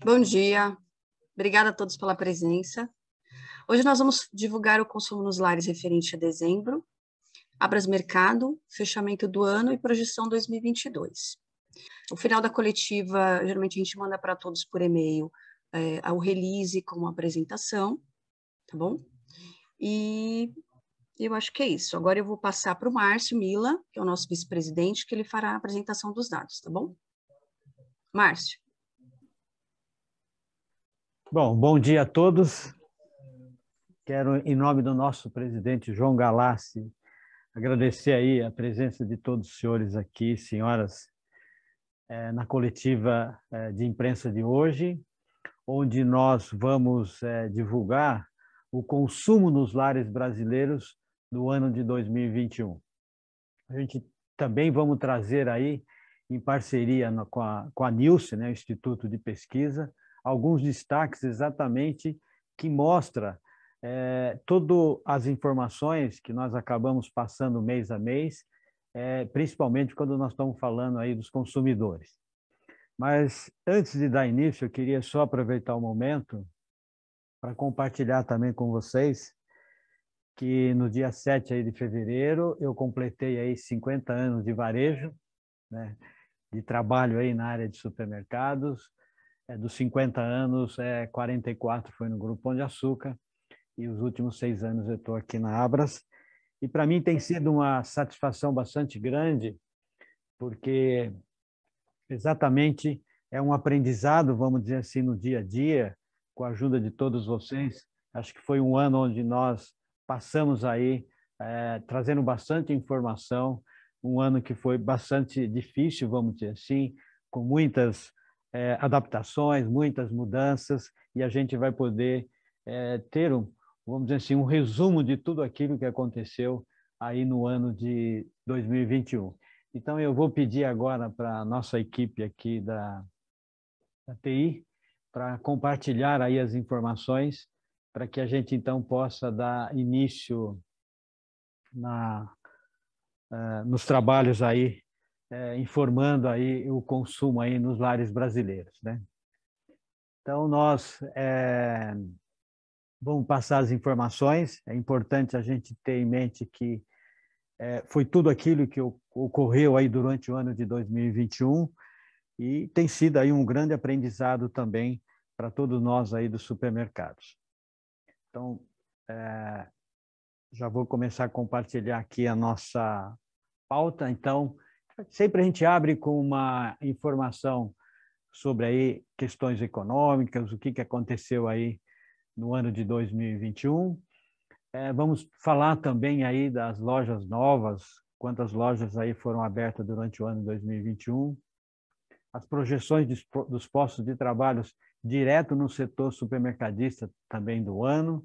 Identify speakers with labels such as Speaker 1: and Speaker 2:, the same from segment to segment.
Speaker 1: Bom dia. Obrigada a todos pela presença. Hoje nós vamos divulgar o consumo nos lares referente a dezembro, Abras Mercado, fechamento do ano e projeção 2022. O final da coletiva, geralmente a gente manda para todos por e-mail é, o release com uma apresentação, tá bom? E eu acho que é isso. Agora eu vou passar para o Márcio Mila, que é o nosso vice-presidente, que ele fará a apresentação dos dados, tá bom? Márcio.
Speaker 2: Bom, bom dia a todos. Quero, em nome do nosso presidente João Galassi, agradecer aí a presença de todos os senhores aqui, senhoras, é, na coletiva é, de imprensa de hoje, onde nós vamos é, divulgar o consumo nos lares brasileiros do ano de 2021. A gente também vamos trazer aí, em parceria com a, com a né, o Instituto de Pesquisa, alguns destaques exatamente que mostra é, todas as informações que nós acabamos passando mês a mês, é, principalmente quando nós estamos falando aí dos consumidores. Mas antes de dar início, eu queria só aproveitar o momento para compartilhar também com vocês que no dia 7 aí de fevereiro eu completei aí 50 anos de varejo, né, de trabalho aí na área de supermercados. É, dos 50 anos, é, 44 foi no Grupo Pão de Açúcar e os últimos seis anos eu estou aqui na Abras. E para mim tem sido uma satisfação bastante grande, porque exatamente é um aprendizado, vamos dizer assim, no dia a dia, com a ajuda de todos vocês. Acho que foi um ano onde nós passamos aí é, trazendo bastante informação, um ano que foi bastante difícil, vamos dizer assim, com muitas é, adaptações, muitas mudanças, e a gente vai poder é, ter um, vamos dizer assim, um resumo de tudo aquilo que aconteceu aí no ano de 2021. Então, eu vou pedir agora para a nossa equipe aqui da, da TI para compartilhar aí as informações para que a gente, então, possa dar início na, uh, nos trabalhos aí, uh, informando aí o consumo aí nos lares brasileiros, né? Então, nós é, vamos passar as informações. É importante a gente ter em mente que é, foi tudo aquilo que ocorreu aí durante o ano de 2021 e tem sido aí um grande aprendizado também para todos nós aí dos supermercados. Então, é, já vou começar a compartilhar aqui a nossa pauta. Então, sempre a gente abre com uma informação sobre aí questões econômicas, o que, que aconteceu aí no ano de 2021. É, vamos falar também aí das lojas novas, quantas lojas aí foram abertas durante o ano de 2021, as projeções dos postos de trabalho direto no setor supermercadista também do ano.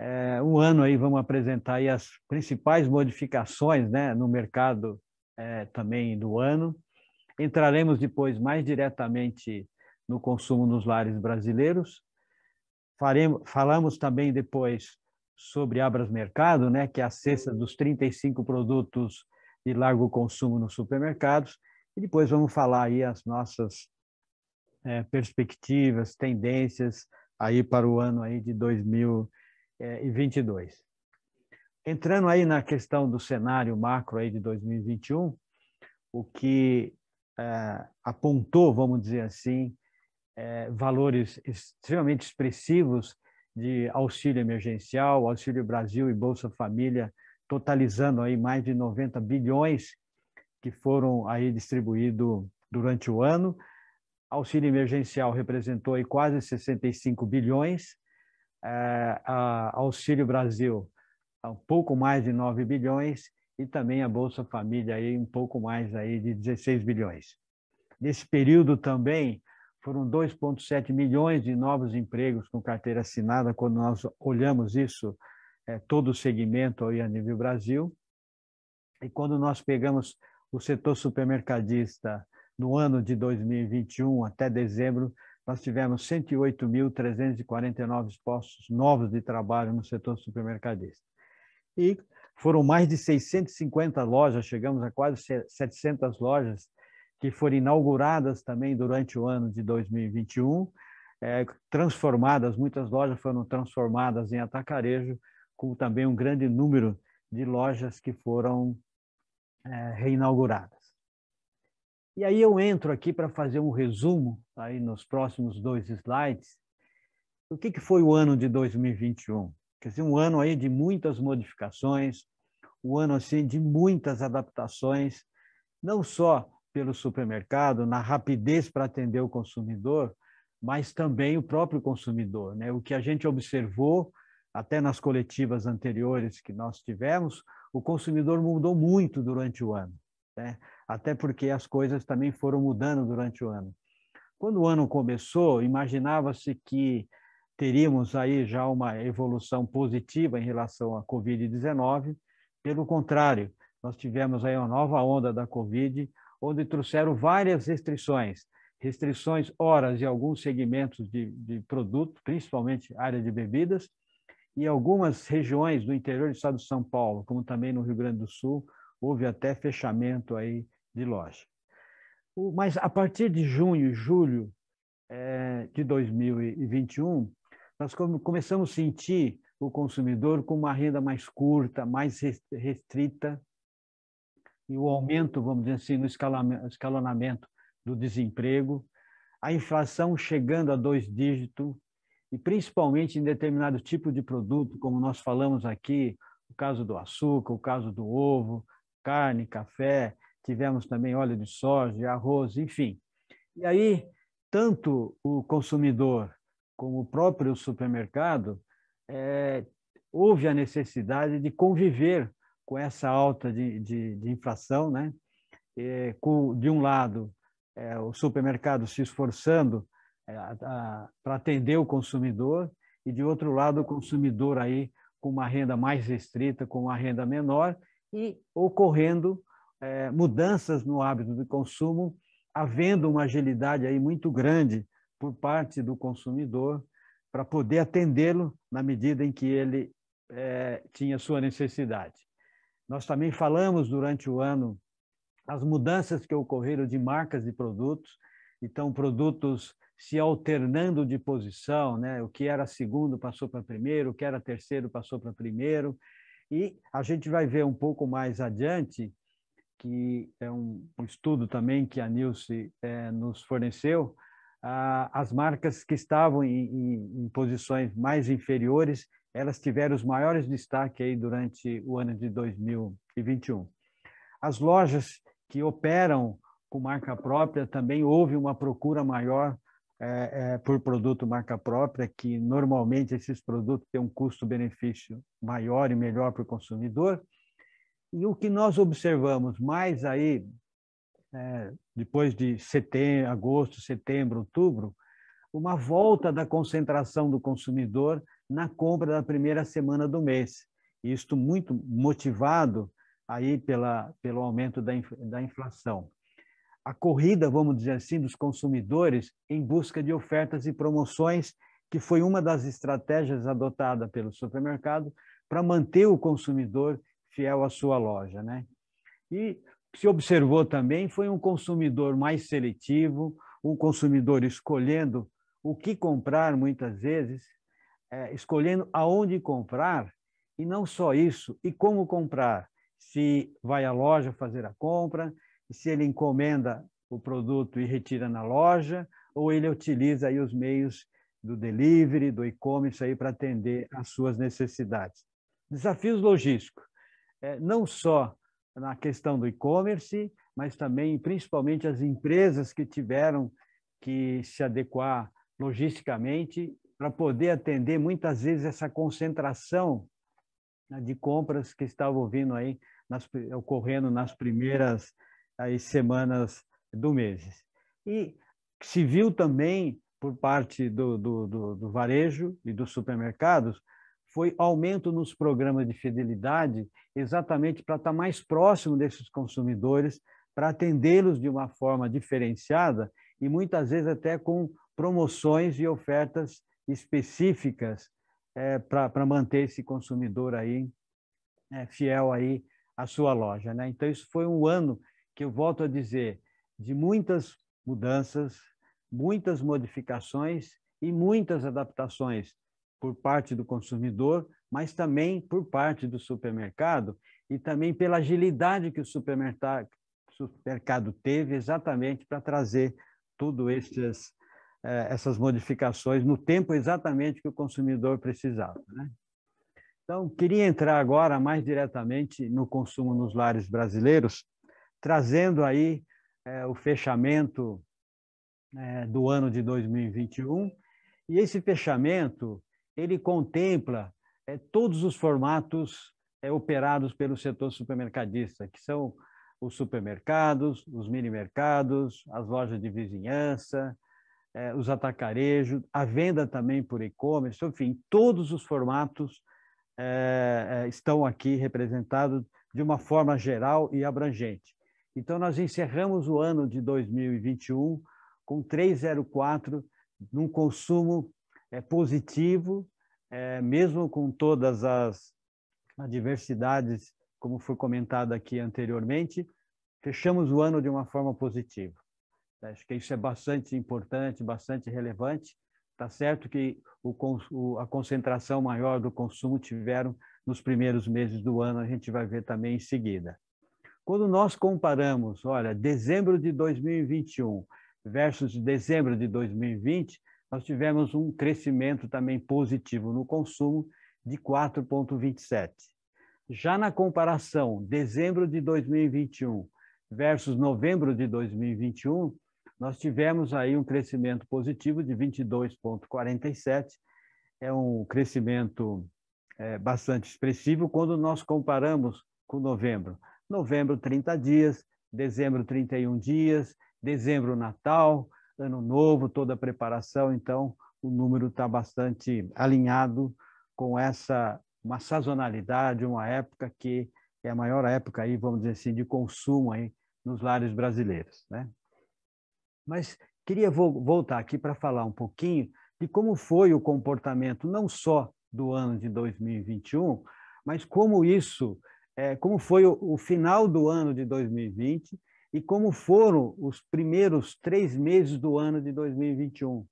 Speaker 2: É, um ano aí vamos apresentar aí as principais modificações né, no mercado é, também do ano. Entraremos depois mais diretamente no consumo nos lares brasileiros Faremos, falamos também depois sobre Abras Mercado, né, que é a cesta dos 35 produtos de largo consumo nos supermercados, e depois vamos falar aí as nossas é, perspectivas, tendências aí para o ano aí de 2022. Entrando aí na questão do cenário macro aí de 2021, o que é, apontou, vamos dizer assim, é, valores extremamente expressivos de auxílio emergencial, Auxílio Brasil e Bolsa Família, totalizando aí mais de 90 bilhões que foram aí distribuídos durante o ano. Auxílio emergencial representou aí quase 65 bilhões, é, Auxílio Brasil um pouco mais de 9 bilhões e também a Bolsa Família aí um pouco mais aí de 16 bilhões. Nesse período também foram 2,7 milhões de novos empregos com carteira assinada, quando nós olhamos isso, é, todo o segmento aí a nível Brasil. E quando nós pegamos o setor supermercadista no ano de 2021 até dezembro, nós tivemos 108.349 postos novos de trabalho no setor supermercadista. E foram mais de 650 lojas, chegamos a quase 700 lojas que foram inauguradas também durante o ano de 2021, é, transformadas, muitas lojas foram transformadas em atacarejo, com também um grande número de lojas que foram é, reinauguradas. E aí eu entro aqui para fazer um resumo aí nos próximos dois slides. O que, que foi o ano de 2021? Quer dizer, um ano aí de muitas modificações, um ano assim de muitas adaptações, não só pelo supermercado, na rapidez para atender o consumidor, mas também o próprio consumidor. Né? O que a gente observou, até nas coletivas anteriores que nós tivemos, o consumidor mudou muito durante o ano né? até porque as coisas também foram mudando durante o ano. Quando o ano começou, imaginava-se que teríamos aí já uma evolução positiva em relação à Covid-19. Pelo contrário, nós tivemos aí uma nova onda da Covid, onde trouxeram várias restrições, restrições horas em alguns segmentos de, de produto, principalmente área de bebidas, e algumas regiões do interior do estado de São Paulo, como também no Rio Grande do Sul, houve até fechamento aí de loja. Mas a partir de junho e julho é, de 2021, nós começamos a sentir o consumidor com uma renda mais curta, mais restrita, e o aumento, vamos dizer assim, no escalonamento do desemprego, a inflação chegando a dois dígitos, e principalmente em determinado tipo de produto, como nós falamos aqui, o caso do açúcar, o caso do ovo, carne, café, tivemos também óleo de soja, arroz, enfim. E aí, tanto o consumidor como o próprio supermercado é, houve a necessidade de conviver com essa alta de, de, de inflação, né? E, com, de um lado, é, o supermercado se esforçando é, para atender o consumidor e de outro lado o consumidor aí com uma renda mais restrita, com uma renda menor e ocorrendo é, mudanças no hábito de consumo, havendo uma agilidade aí muito grande por parte do consumidor para poder atendê-lo na medida em que ele é, tinha sua necessidade. Nós também falamos durante o ano as mudanças que ocorreram de marcas de produtos, então produtos se alternando de posição, né? O que era segundo passou para primeiro, o que era terceiro passou para primeiro, e a gente vai ver um pouco mais adiante, que é um, um estudo também que a Nilce é, nos forneceu, ah, as marcas que estavam em, em, em, posições mais inferiores, elas tiveram os maiores destaques aí durante o ano de 2021. As lojas que operam com marca própria também houve uma procura maior é, é, por produto marca própria, que normalmente esses produtos têm um custo-benefício maior e melhor para o consumidor. E o que nós observamos mais aí, é, depois de setembro, agosto, setembro, outubro, uma volta da concentração do consumidor na compra da primeira semana do mês. Isto muito motivado aí pela, pelo aumento da, da inflação a corrida, vamos dizer assim, dos consumidores em busca de ofertas e promoções, que foi uma das estratégias adotada pelo supermercado para manter o consumidor fiel à sua loja, né? E se observou também foi um consumidor mais seletivo, um consumidor escolhendo o que comprar muitas vezes, é, escolhendo aonde comprar e não só isso, e como comprar. Se vai à loja fazer a compra, se ele encomenda o produto e retira na loja, ou ele utiliza aí os meios do delivery, do e-commerce aí para atender às suas necessidades. Desafios logísticos, é, não só na questão do e-commerce, mas também, principalmente, as empresas que tiveram que se adequar logisticamente para poder atender muitas vezes essa concentração né, de compras que estavam vindo aí nas, ocorrendo nas primeiras as semanas do mês. E se viu também, por parte do, do, do, do varejo e dos supermercados, foi aumento nos programas de fidelidade, exatamente para estar mais próximo desses consumidores, para atendê-los de uma forma diferenciada e muitas vezes até com promoções e ofertas específicas é, para manter esse consumidor aí é, fiel aí à sua loja, né? Então isso foi um ano que eu volto a dizer, de muitas mudanças, muitas modificações e muitas adaptações por parte do consumidor, mas também por parte do supermercado e também pela agilidade que o supermercado, supermercado teve exatamente para trazer tudo esses eh, essas modificações no tempo exatamente que o consumidor precisava. Né? Então, queria entrar agora mais diretamente no consumo nos lares brasileiros, trazendo aí é, o fechamento é, do ano de 2021. E esse fechamento, ele contempla é, todos os formatos é, operados pelo setor supermercadista, que são os supermercados, os mini-mercados, as lojas de vizinhança, é, os atacarejos, a venda também por e-commerce, enfim, todos os formatos estão aqui representados de uma forma geral e abrangente. Então, nós encerramos o ano de 2021 com 3,04 num consumo é, positivo, é, mesmo com todas as adversidades, como foi comentado aqui anteriormente, fechamos o ano de uma forma positiva. Acho que isso é bastante importante, bastante relevante. Está certo que o, a concentração maior do consumo tiveram nos primeiros meses do ano, a gente vai ver também em seguida. Quando nós comparamos, olha, dezembro de 2021 versus dezembro de 2020, nós tivemos um crescimento também positivo no consumo de 4,27. Já na comparação dezembro de 2021 versus novembro de 2021, nós tivemos aí um crescimento positivo de 22,47. É um crescimento é, bastante expressivo quando nós comparamos com novembro. Novembro, 30 dias, dezembro, 31 dias, dezembro, Natal, Ano Novo, toda a preparação. Então, o número está bastante alinhado com essa uma sazonalidade, uma época que é a maior época aí, vamos dizer assim, de consumo aí nos lares brasileiros, né? Mas queria voltar aqui para falar um pouquinho de como foi o comportamento não só do ano de 2021, mas como isso, é, como foi o, o final do ano de 2020 e como foram os primeiros três meses do ano de 2021.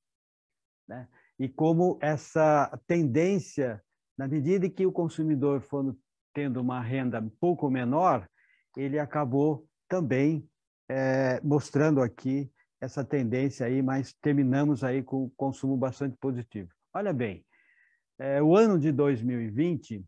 Speaker 2: Né? E como essa tendência, na medida que o consumidor for tendo uma renda um pouco menor, ele acabou também é, mostrando aqui essa tendência aí, mas terminamos aí com o consumo bastante positivo. Olha bem, é, o ano de 2020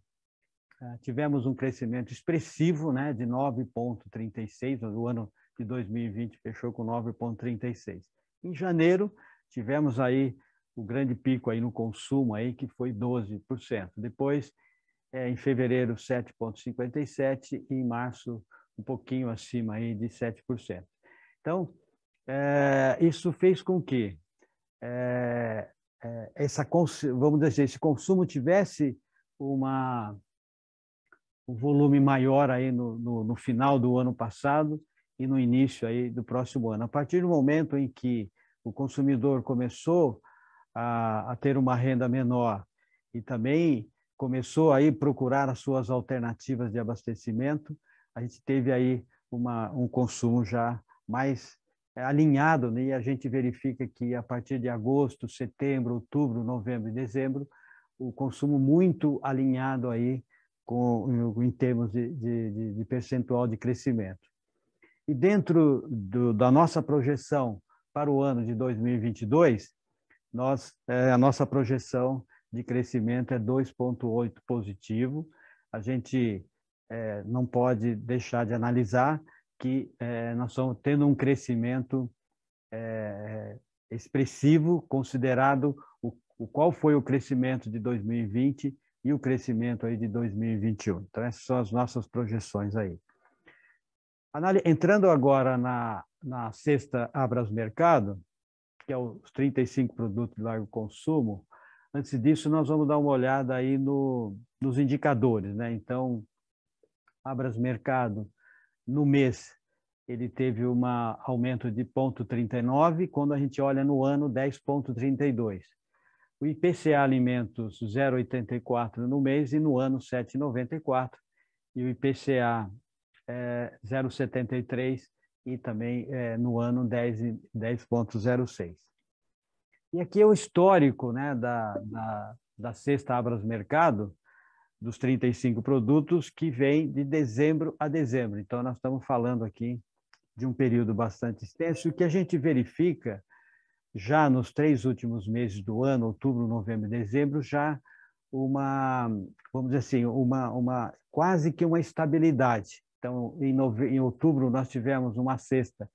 Speaker 2: é, tivemos um crescimento expressivo, né, de 9,36. O ano de 2020 fechou com 9,36. Em janeiro tivemos aí o grande pico aí no consumo aí que foi 12%. Depois, é, em fevereiro 7,57 e em março um pouquinho acima aí de 7%. Então, é, isso fez com que é, é, essa, vamos dizer, esse consumo tivesse uma, um volume maior aí no, no, no, final do ano passado e no início aí do próximo ano. A partir do momento em que o consumidor começou a, a ter uma renda menor e também começou aí procurar as suas alternativas de abastecimento, a gente teve aí uma, um consumo já mais é, alinhado, né? e a gente verifica que a partir de agosto, setembro, outubro, novembro e dezembro, o consumo muito alinhado aí com, em termos de, de, de percentual de crescimento. E dentro do, da nossa projeção para o ano de 2022, nós, é, a nossa projeção de crescimento é 2,8 positivo. A gente é, não pode deixar de analisar que é, nós estamos tendo um crescimento é, expressivo, considerado o, o, qual foi o crescimento de 2020 e o crescimento aí de 2021. Então, essas são as nossas projeções aí. Entrando agora na, na sexta Abras Mercado, que é os 35 produtos de largo consumo, antes disso nós vamos dar uma olhada aí no, nos indicadores. Né? Então, Abras Mercado, no mês ele teve um aumento de 0,39, quando a gente olha no ano, 10,32. O IPCA Alimentos, 0,84 no mês e no ano, 7,94. E o IPCA é, 0,73 e também é, no ano 10,06. 10 e aqui é o histórico né, da, da, da cesta Abras Mercado, dos 35 produtos, que vem de dezembro a dezembro. Então, nós estamos falando aqui de um período bastante extenso. Que a gente verifica já nos três últimos meses do ano, outubro, novembro e dezembro, já uma, vamos dizer assim, uma, uma quase que uma estabilidade. Então, em, nove... em outubro, nós tivemos uma cesta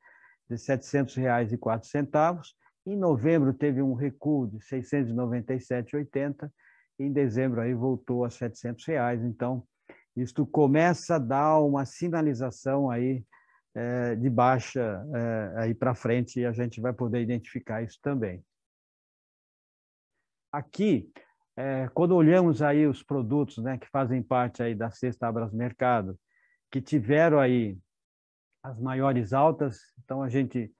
Speaker 2: de R$ 700,04. Em novembro, teve um recuo de R$ 697,80. Em dezembro, aí voltou a 700 reais. Então, isto começa a dar uma sinalização aí é, de baixa é, aí para frente e a gente vai poder identificar isso também. Aqui, é, quando olhamos aí os produtos né, que fazem parte aí da cesta Abras Mercado, que tiveram aí as maiores altas, então a gente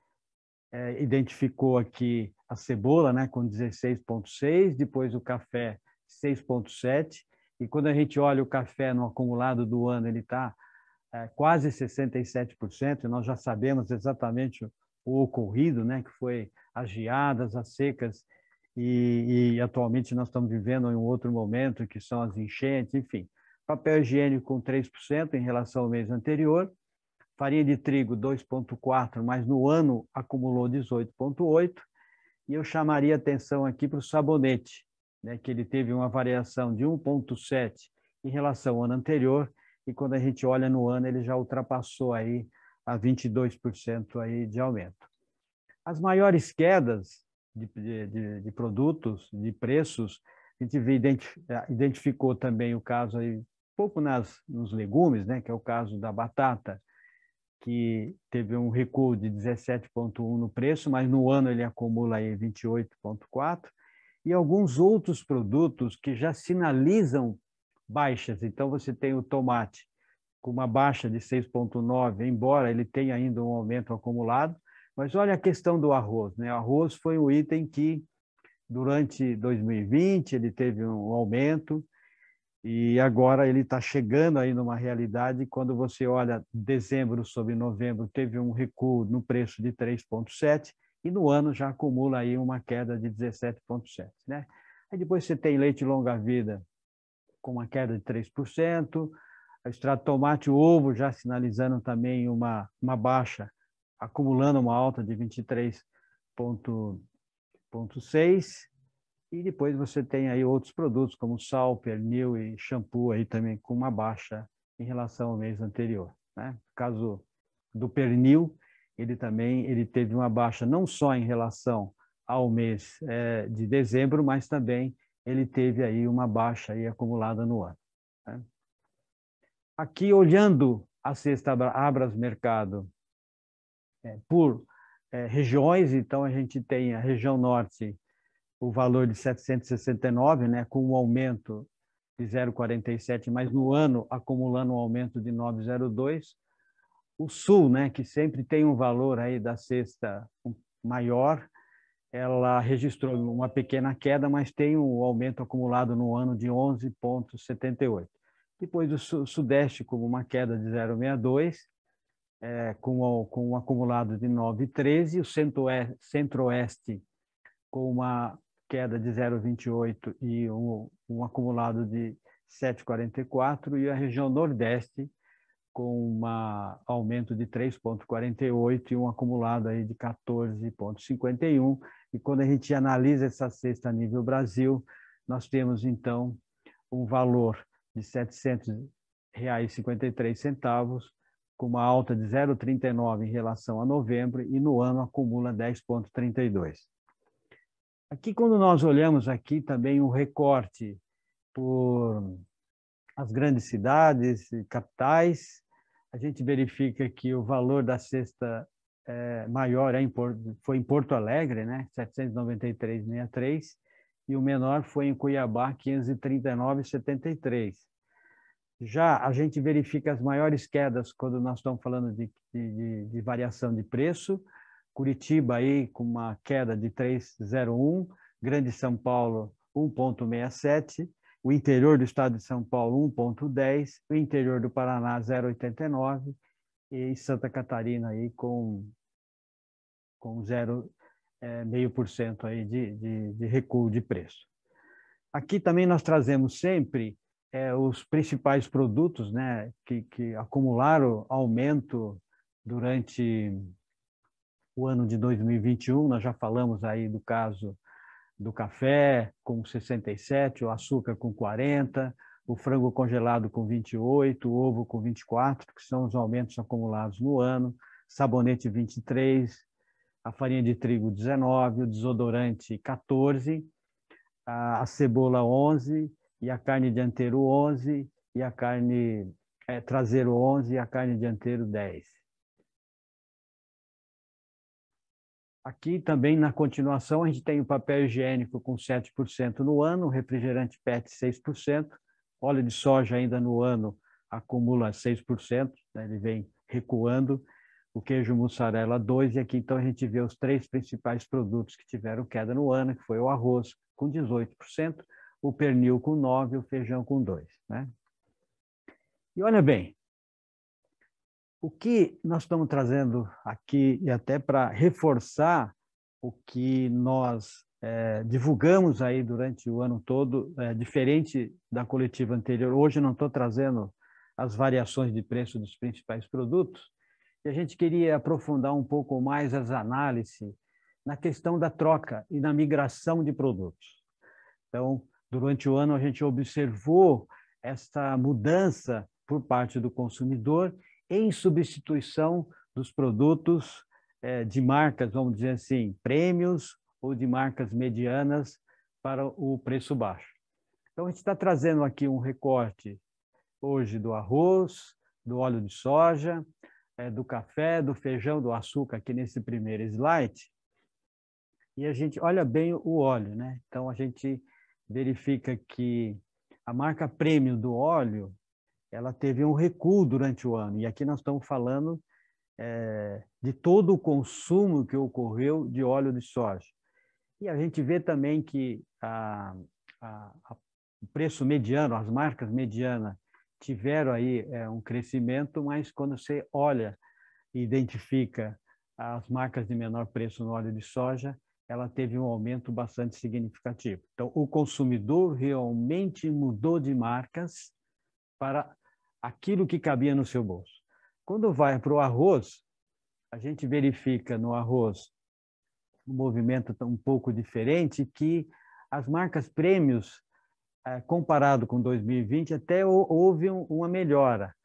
Speaker 2: é, identificou aqui a cebola né, com 16,6, depois o café 6,7, e quando a gente olha o café no acumulado do ano, ele está é, quase 67%, e nós já sabemos exatamente o, o ocorrido, né, que foi as geadas, as secas, e, e, atualmente nós estamos vivendo em um outro momento, que são as enchentes, enfim. Papel higiênico com 3% em relação ao mês anterior, farinha de trigo 2,4%, mas no ano acumulou 18,8%, e eu chamaria atenção aqui para o sabonete, né, que ele teve uma variação de 1,7% em relação ao ano anterior, e quando a gente olha no ano, ele já ultrapassou aí a 22% aí de aumento. As maiores quedas de, de, de, produtos, de preços, a gente identificou também o caso aí, pouco nas, nos legumes, né, que é o caso da batata, que teve um recuo de 17,1 no preço, mas no ano ele acumula aí 28,4, e alguns outros produtos que já sinalizam baixas. Então, você tem o tomate com uma baixa de 6,9, embora ele tenha ainda um aumento acumulado. Mas olha a questão do arroz. Né? O arroz foi um item que, durante 2020, ele teve um aumento e agora ele está chegando aí numa realidade. Quando você olha dezembro sobre novembro, teve um recuo no preço de 3,7 e no ano já acumula aí uma queda de 17,7. Né? Aí depois você tem leite longa-vida com uma queda de 3%, extrato tomate ovo já sinalizando também uma, uma baixa, acumulando uma alta de 23,6%. E depois você tem aí outros produtos como sal, pernil e shampoo aí também com uma baixa em relação ao mês anterior. Né? No caso do pernil, ele também ele teve uma baixa não só em relação ao mês é, de dezembro, mas também ele teve aí uma baixa aí acumulada no ano. Né? Aqui, olhando a cesta Abras Mercado é, por é, regiões, então a gente tem a região norte, o valor de 769, né, com um aumento de 0,47, mas no ano acumulando um aumento de 9,02. O sul, né, que sempre tem um valor aí da cesta maior, ela registrou uma pequena queda, mas tem um aumento acumulado no ano de 11,78. Depois o Sudeste com uma queda de 0,62, é, com, com um acumulado de 9,13, o Centro-Oeste com uma queda de 0,28 e um, um acumulado de 7,44, e a região Nordeste com um aumento de 3,48 e um acumulado aí de 14,51. E quando a gente analisa essa cesta a nível Brasil, nós temos então um valor de R$ 700,53, com uma alta de 0,39 em relação a novembro e no ano acumula 10,32. Aqui quando nós olhamos aqui também um recorte por as grandes cidades, capitais, a gente verifica que o valor da cesta é, maior é em, foi em Porto Alegre, né, 793,63, e o menor foi em Cuiabá, 539,73. Já a gente verifica as maiores quedas quando nós estamos falando de, de, de variação de preço. Curitiba aí com uma queda de 3,01, Grande São Paulo 1,67, o interior do estado de São Paulo 1,10, o interior do Paraná 0,89 e Santa Catarina aí com com zero é, aí de, de, de, recuo de preço. Aqui também nós trazemos sempre é, os principais produtos né, que, que acumularam aumento durante o ano de 2021. Nós já falamos aí do caso do café com 67, o açúcar com 40, o frango congelado com 28, o ovo com 24, que são os aumentos acumulados no ano, sabonete 23, a farinha de trigo 19, o desodorante 14, a, cebola 11 e a carne dianteiro 11 e a carne é, traseiro 11 e a carne dianteiro 10. Aqui também, na continuação, a gente tem o papel higiênico com 7% no ano, refrigerante PET 6%, óleo de soja ainda no ano acumula 6%, né? ele vem recuando, o queijo mussarela 2%, e aqui então a gente vê os três principais produtos que tiveram queda no ano, que foi o arroz com 18%, o pernil com 9%, o feijão com 2%. Né? E olha bem, o que nós estamos trazendo aqui, e até para reforçar o que nós é, divulgamos aí durante o ano todo, é, diferente da coletiva anterior, hoje não estou trazendo as variações de preço dos principais produtos, e a gente queria aprofundar um pouco mais as análises na questão da troca e na migração de produtos. Então, durante o ano, a gente observou essa mudança por parte do consumidor em substituição dos produtos é, de marcas, vamos dizer assim, prêmios ou de marcas medianas para o preço baixo. Então, a gente está trazendo aqui um recorte hoje do arroz, do óleo de soja, é, do café, do feijão, do açúcar, aqui nesse primeiro slide. E a gente olha bem o óleo, né? Então, a gente verifica que a marca prêmio do óleo ela teve um recuo durante o ano. E aqui nós estamos falando é, de todo o consumo que ocorreu de óleo de soja. E a gente vê também que a, a, a, o preço mediano, as marcas medianas, tiveram aí é, um crescimento, mas quando você olha e identifica as marcas de menor preço no óleo de soja, ela teve um aumento bastante significativo. Então, o consumidor realmente mudou de marcas para aquilo que cabia no seu bolso. Quando vai para o arroz, a gente verifica no arroz um movimento um pouco diferente, que as marcas prêmios, eh, comparado com 2020, até houve uma melhora.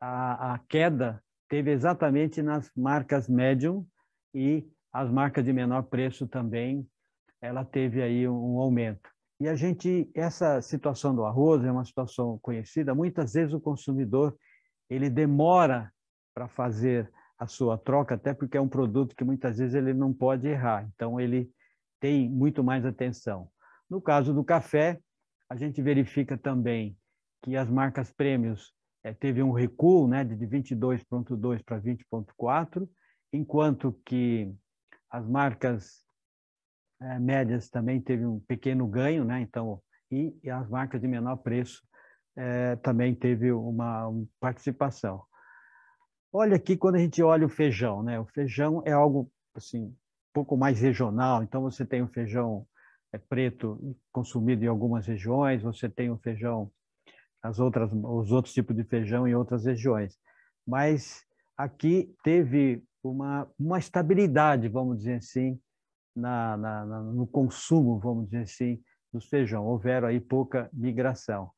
Speaker 2: A, a queda teve exatamente nas marcas médium e as marcas de menor preço também, ela teve aí um aumento. E a gente, essa situação do arroz é uma situação conhecida. Muitas vezes o consumidor ele demora para fazer a sua troca, até porque é um produto que muitas vezes ele não pode errar. Então ele tem muito mais atenção. No caso do café, a gente verifica também que as marcas prêmios é, teve um recuo, né, de 22.2 para 20.4, enquanto que as marcas é, médias também teve um pequeno ganho, né? Então, e, e as marcas de menor preço é, também teve uma, uma, participação. Olha aqui quando a gente olha o feijão, né? O feijão é algo assim um pouco mais regional. Então você tem o feijão é, preto consumido em algumas regiões, você tem o feijão as outras os outros tipos de feijão em outras regiões. Mas aqui teve uma, uma estabilidade, vamos dizer assim, na, na, no consumo, vamos dizer assim, do feijão. Houveram aí pouca migração.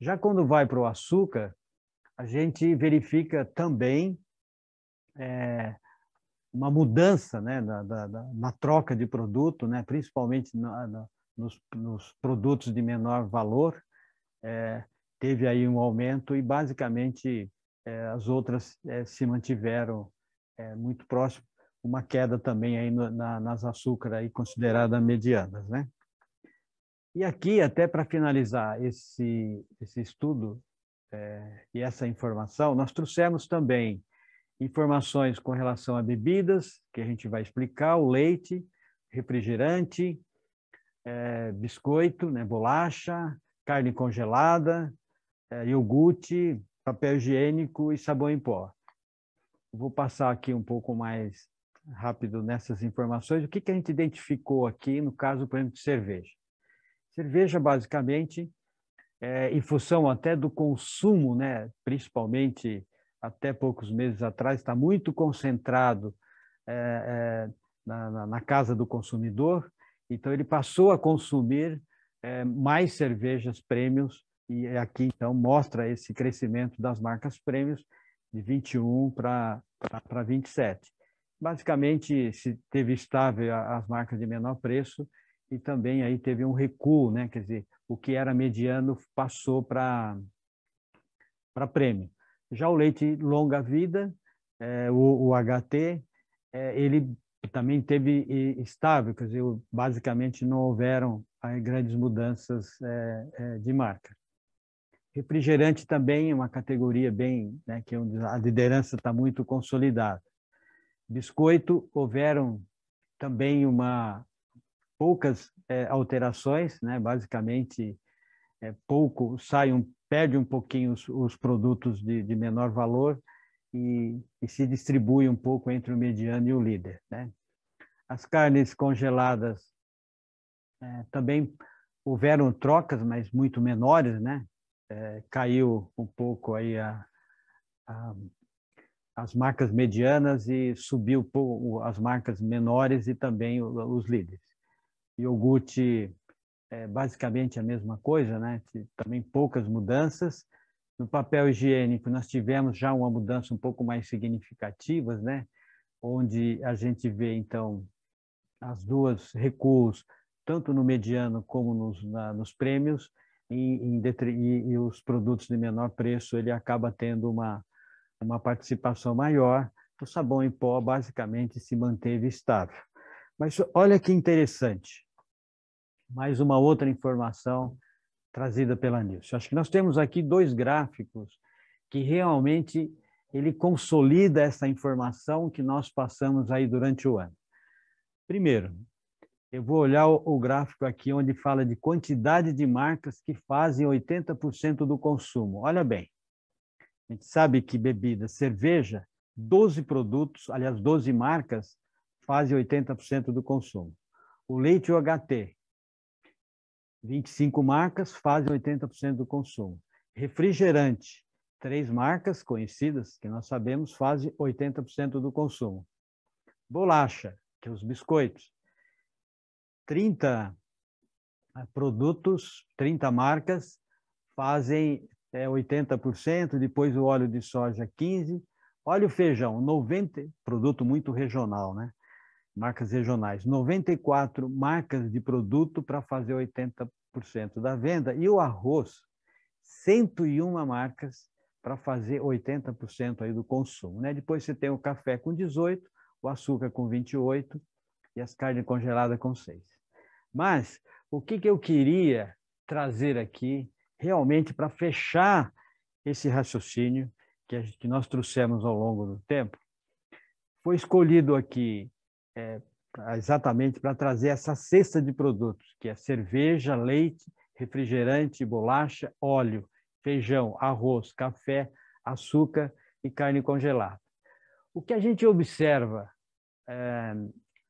Speaker 2: Já quando vai para o açúcar, a gente verifica também é, uma mudança né, na, na, na, troca de produto, né, principalmente na, nos, nos, produtos de menor valor. É, teve aí um aumento e, basicamente, é, as outras é, se mantiveram é, muito próximo uma queda também aí na, nas açúcares aí consideradas medianas, né? E aqui, até para finalizar esse, esse estudo é, e essa informação, nós trouxemos também informações com relação a bebidas, que a gente vai explicar, o leite, refrigerante, é, biscoito, né, bolacha, carne congelada, é, iogurte, papel higiênico e sabão em pó. vou passar aqui um pouco mais rápido nessas informações. O que, que a gente identificou aqui no caso, por exemplo, de cerveja? Cerveja, basicamente, é, em função até do consumo, né, principalmente até poucos meses atrás, está muito concentrado é, é, na, na, casa do consumidor, então ele passou a consumir é, mais cervejas prêmios, e aqui então mostra esse crescimento das marcas prêmios de 21 para 27. Basicamente, se teve estável as marcas de menor preço e também aí teve um recuo, né? quer dizer, o que era mediano passou para prêmio. Já o leite longa vida, é, o, o, HT, é, ele também teve estável, quer dizer, basicamente não houveram grandes mudanças é, é, de marca. Refrigerante também é uma categoria bem, né, que é a liderança está muito consolidada. Biscoito, houveram também uma poucas é, alterações, né? basicamente é, pouco, sai um, perde um pouquinho os, os produtos de, de, menor valor e, e, se distribui um pouco entre o mediano e o líder. Né? As carnes congeladas é, também houveram trocas, mas muito menores, né? Caiu um pouco aí a, a, as marcas medianas e subiu as marcas menores e também os líderes iogurte é basicamente a mesma coisa, né? Também poucas mudanças. No papel higiênico, nós tivemos já uma mudança um pouco mais significativas, né? Onde a gente vê, então, as duas recuos, tanto no mediano como nos, na, nos prêmios, e, e, e, os produtos de menor preço, ele acaba tendo uma, uma participação maior. O sabão em pó, basicamente, se manteve estável. Mas olha que interessante mais uma outra informação trazida pela Nilce. Acho que nós temos aqui dois gráficos que realmente ele consolida essa informação que nós passamos aí durante o ano. Primeiro, eu vou olhar o, gráfico aqui onde fala de quantidade de marcas que fazem 80% do consumo. Olha bem, a gente sabe que bebida, cerveja, 12 produtos, aliás, 12 marcas fazem 80% do consumo. O leite e o HT, 25 marcas fazem 80% do consumo. Refrigerante, três marcas conhecidas, que nós sabemos, fazem 80% do consumo. Bolacha, que é os biscoitos, 30 eh, produtos, 30 marcas fazem é, 80%, depois o óleo de soja 15%, óleo feijão, 90%, produto muito regional, né? marcas regionais, 94 marcas de produto para fazer 80% da venda, e o arroz, 101 marcas para fazer 80% aí do consumo. Né? Depois você tem o café com 18, o açúcar com 28 e as carnes congeladas com 6. Mas o que, que eu queria trazer aqui, realmente, para fechar esse raciocínio que, gente, que nós trouxemos ao longo do tempo, foi escolhido aqui é, exatamente para trazer essa cesta de produtos, que é cerveja, leite, refrigerante, bolacha, óleo, feijão, arroz, café, açúcar e carne congelada. O que a gente observa é,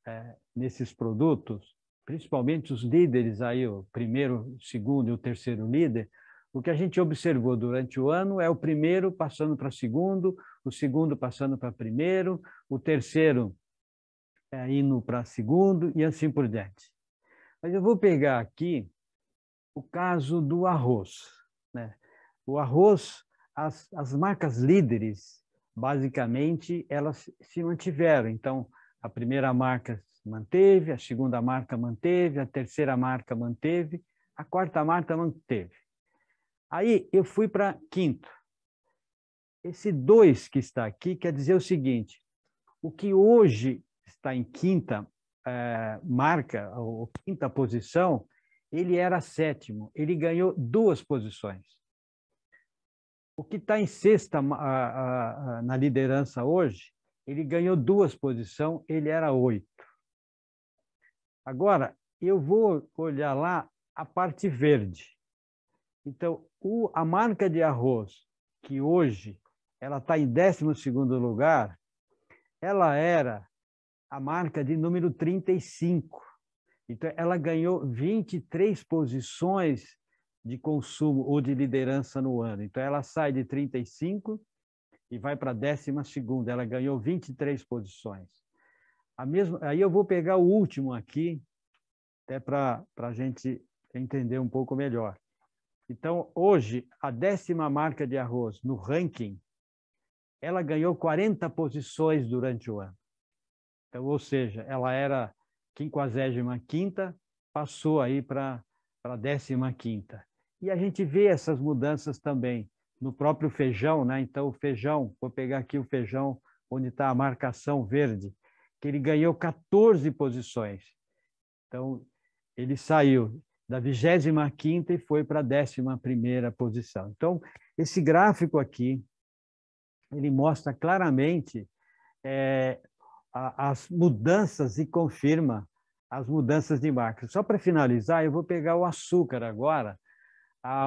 Speaker 2: é, nesses produtos, principalmente os líderes aí, o primeiro, o segundo e o terceiro líder, o que a gente observou durante o ano é o primeiro passando para segundo, o segundo passando para primeiro, o terceiro é, indo para segundo e assim por diante. Mas eu vou pegar aqui o caso do arroz. Né? O arroz, as, as marcas líderes, basicamente, elas se mantiveram. Então, a primeira marca manteve, a segunda marca manteve, a terceira marca manteve, a quarta marca manteve. Aí eu fui para quinto. Esse dois que está aqui quer dizer o seguinte: o que hoje está em quinta é, marca, ou quinta posição, ele era sétimo, ele ganhou duas posições. O que está em sexta a, a, na liderança hoje, ele ganhou duas posições, ele era oito. Agora, eu vou olhar lá a parte verde. Então, o, a marca de arroz, que hoje ela está em 12 segundo lugar, ela era a marca de número 35. Então, ela ganhou 23 posições de consumo ou de liderança no ano. Então, ela sai de 35 e vai para a décima segunda. Ela ganhou 23 posições. A mesma, aí eu vou pegar o último aqui, até para a gente entender um pouco melhor. Então, hoje, a décima marca de arroz no ranking, ela ganhou 40 posições durante o ano. Então, ou seja, ela era 55ª, passou aí para a 15ª. E a gente vê essas mudanças também no próprio feijão, né? Então, o feijão, vou pegar aqui o feijão onde está a marcação verde, que ele ganhou 14 posições. Então, ele saiu da 25 e foi para a 11 posição. Então, esse gráfico aqui, ele mostra claramente é, a, as mudanças e confirma as mudanças de marca. Só para finalizar, eu vou pegar o açúcar agora,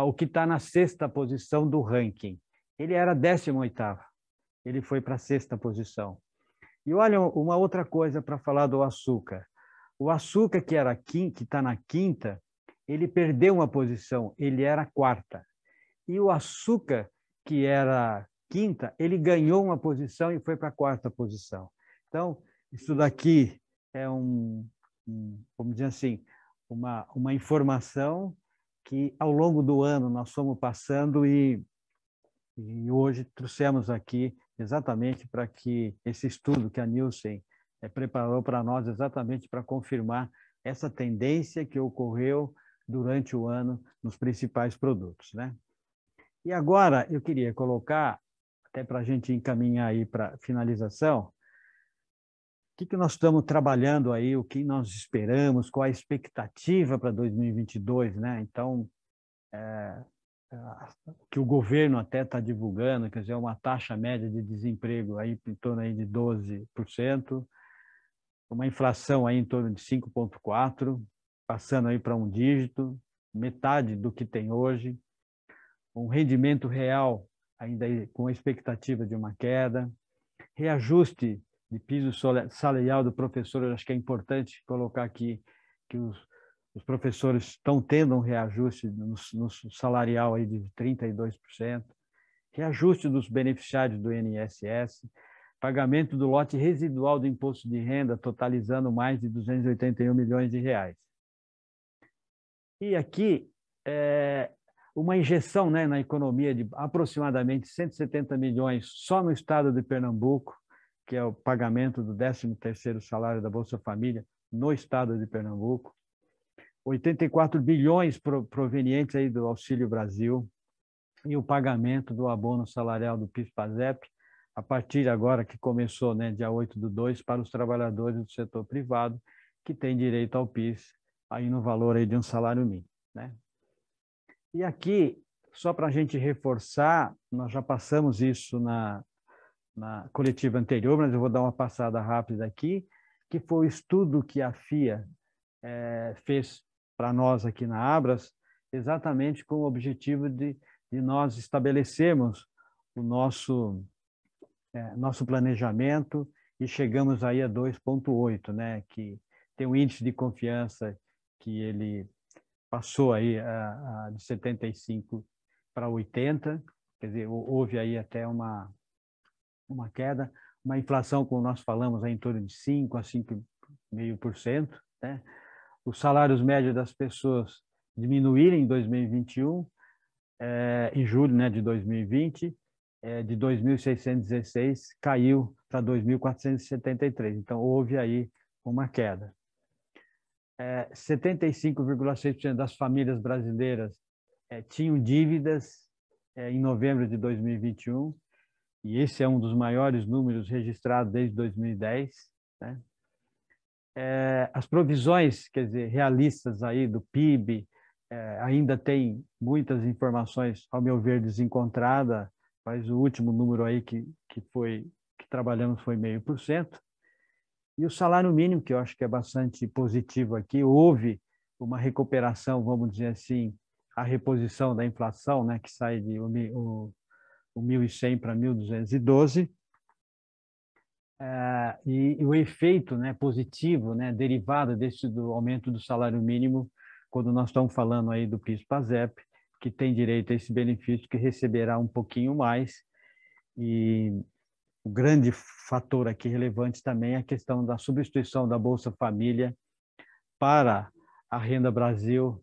Speaker 2: o que está na sexta posição do ranking. Ele era 18 ele foi para a sexta posição. E olha, uma outra coisa para falar do açúcar. O açúcar que era que está na quinta, ele perdeu uma posição, ele era quarta. E o açúcar que era quinta, ele ganhou uma posição e foi para a quarta posição. Então, isso daqui é um, um vamos dizer assim, uma, uma informação que ao longo do ano nós fomos passando e, e hoje trouxemos aqui exatamente para que esse estudo que a Nielsen é, preparou para nós exatamente para confirmar essa tendência que ocorreu durante o ano nos principais produtos, né? E agora eu queria colocar, até para a gente encaminhar aí para finalização, que, que nós estamos trabalhando aí, o que nós esperamos, qual a expectativa para 2022, né? Então, é, que o governo até está divulgando, quer dizer, uma taxa média de desemprego aí em torno aí de 12%, uma inflação aí em torno de 5,4%, passando aí para um dígito, metade do que tem hoje, um rendimento real ainda com a expectativa de uma queda, reajuste de piso salarial do professor, eu acho que é importante colocar aqui que os, os professores estão tendo um reajuste no, no salarial aí de 32%, reajuste dos beneficiários do INSS, pagamento do lote residual do imposto de renda, totalizando mais de 281 milhões de reais. E aqui, é, uma injeção né, na economia de aproximadamente 170 milhões só no estado de Pernambuco, que é o pagamento do 13º salário da Bolsa Família no estado de Pernambuco, 84 bilhões provenientes aí do Auxílio Brasil e o pagamento do abono salarial do PIS/PASEP, a partir agora que começou, né, dia 8 do 2, para os trabalhadores do setor privado que têm direito ao PIS aí no valor aí de um salário mínimo, né? E aqui, só para a gente reforçar, nós já passamos isso na, na coletiva anterior, mas eu vou dar uma passada rápida aqui, que foi o estudo que a FIA é, fez para nós aqui na Abras, exatamente com o objetivo de, de nós estabelecermos o nosso, é, nosso planejamento e chegamos aí a 2,8, né, que tem um índice de confiança que ele passou aí a, a de 75 para 80, quer dizer, houve aí até uma, uma queda, uma inflação, como nós falamos, é em torno de 5% a 5,5%. Né? Os salários médios das pessoas diminuírem em 2021, é, em julho né, de 2020, é, de 2.616 caiu para 2.473. Então, houve aí uma queda. É, 75,6% das famílias brasileiras é, tinham dívidas é, em novembro de 2021 e esse é um dos maiores números registrados desde 2010. Né? É, as provisões, quer dizer, realistas aí do PIB, é, ainda tem muitas informações, ao meu ver, desencontradas, mas o último número aí que, que foi que trabalhamos foi meio por cento. E o salário mínimo, que eu acho que é bastante positivo aqui, houve uma recuperação, vamos dizer assim, a reposição da inflação, né, que sai de o, o 1.100 para 1.212. é, e, e, o efeito né, positivo né, derivado desse do aumento do salário mínimo, quando nós estamos falando aí do PIS-PASEP, que tem direito a esse benefício, que receberá um pouquinho mais. E o grande fator aqui relevante também é a questão da substituição da Bolsa Família para a Renda Brasil,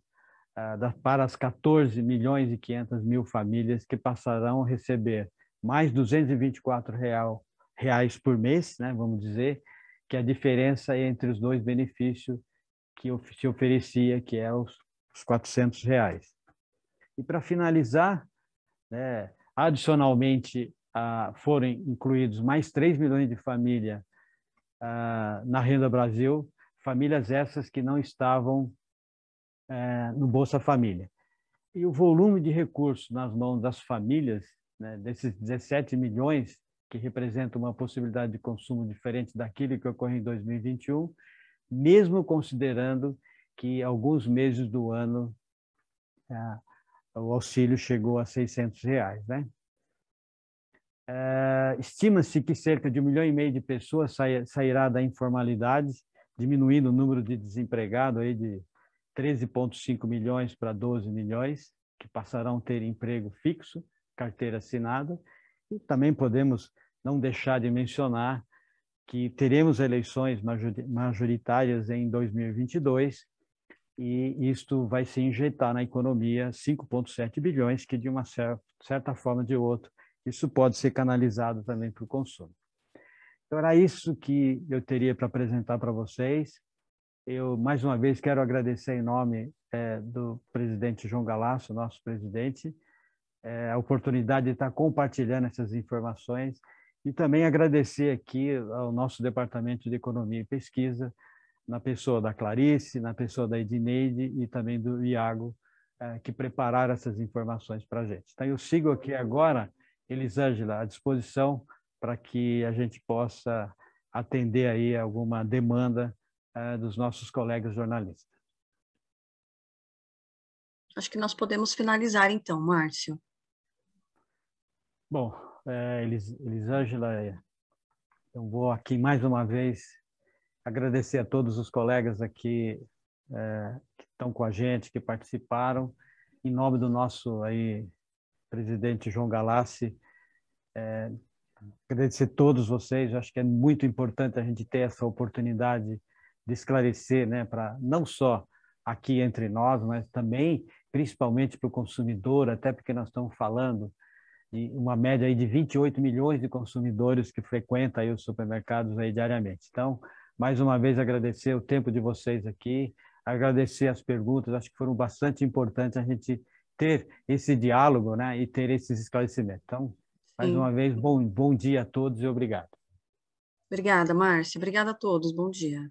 Speaker 2: ah, para as 14 milhões e 500 mil famílias que passarão a receber mais R$ 224 real, reais por mês, né, vamos dizer, que é a diferença entre os dois benefícios que se oferecia, que é os, os 400 reais. E para finalizar, né, adicionalmente ah, foram incluídos mais 3 milhões de famílias na Renda Brasil, famílias essas que não estavam eh, no Bolsa Família. E o volume de recursos nas mãos das famílias, né, desses 17 milhões que representa uma possibilidade de consumo diferente daquilo que ocorre em 2021, mesmo considerando que alguns meses do ano ah, o auxílio chegou a 600 reais, né? É, Estima-se que cerca de um milhão e meio de pessoas sairá da informalidade, diminuindo o número de desempregados aí de 13,5 milhões para 12 milhões, que passarão a ter emprego fixo, carteira assinada, e também podemos não deixar de mencionar que teremos eleições majoritárias em 2022 e isto vai se injetar na economia 5,7 bilhões, que de uma certa forma ou de outra, isso pode ser canalizado também para o consumo. Então, era isso que eu teria para apresentar para vocês. Eu, mais uma vez, quero agradecer em nome é, do presidente João Galasso, nosso presidente, é, a oportunidade de estar compartilhando essas informações e também agradecer aqui ao nosso Departamento de Economia e Pesquisa, na pessoa da Clarice, na pessoa da Edineide e também do Iago, eh, que prepararam essas informações para a gente. Então, eu sigo aqui agora, Elisângela, à disposição para que a gente possa atender aí alguma demanda eh, dos nossos colegas jornalistas.
Speaker 1: Acho que nós podemos finalizar então, Márcio.
Speaker 2: Bom, é, Elis, Elisângela, eu vou aqui mais uma vez agradecer a todos os colegas aqui é, que estão com a gente, que participaram, em nome do nosso aí presidente João Galassi, é, agradecer a todos vocês. acho que é muito importante a gente ter essa oportunidade de esclarecer, né, para não só aqui entre nós, mas também, principalmente para o consumidor, até porque nós estamos falando de uma média aí de 28 milhões de consumidores que frequentam aí os supermercados aí diariamente. Então, mais uma vez agradecer o tempo de vocês aqui, agradecer as perguntas, acho que foram bastante importantes a gente ter esse diálogo, né, e ter esses esclarecimentos. Então, mais Sim. uma vez, bom, bom dia a todos e obrigado.
Speaker 1: Obrigada, Márcia. Obrigada a todos. Bom dia.